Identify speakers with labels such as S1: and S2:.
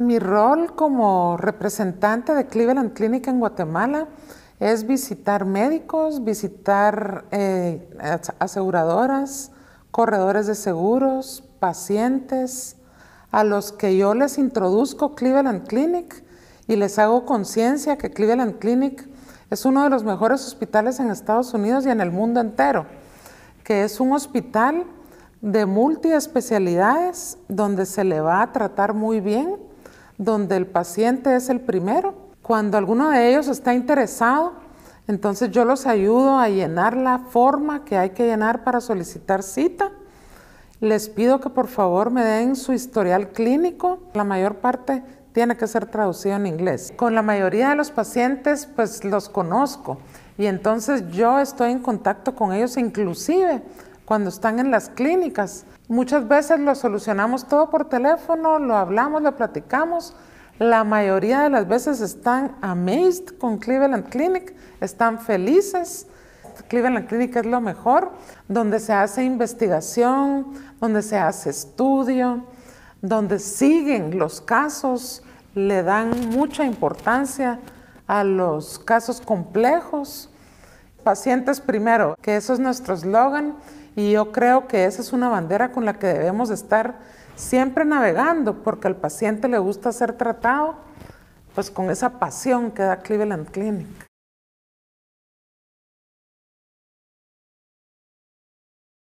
S1: Mi rol como representante de Cleveland Clinic en Guatemala es visitar médicos, visitar eh, aseguradoras, corredores de seguros, pacientes, a los que yo les introduzco Cleveland Clinic y les hago conciencia que Cleveland Clinic es uno de los mejores hospitales en Estados Unidos y en el mundo entero, que es un hospital de multiespecialidades donde se le va a tratar muy bien, donde el paciente es el primero. Cuando alguno de ellos está interesado, entonces yo los ayudo a llenar la forma que hay que llenar para solicitar cita. Les pido que por favor me den su historial clínico. La mayor parte tiene que ser traducido en inglés. Con la mayoría de los pacientes pues los conozco y entonces yo estoy en contacto con ellos inclusive cuando están en las clínicas. Muchas veces lo solucionamos todo por teléfono, lo hablamos, lo platicamos. La mayoría de las veces están amazed con Cleveland Clinic, están felices. Cleveland Clinic es lo mejor, donde se hace investigación, donde se hace estudio, donde siguen los casos, le dan mucha importancia a los casos complejos. Pacientes primero, que eso es nuestro eslogan y yo creo que esa es una bandera con la que debemos estar siempre navegando, porque al paciente le gusta ser tratado pues con esa pasión que da Cleveland Clinic.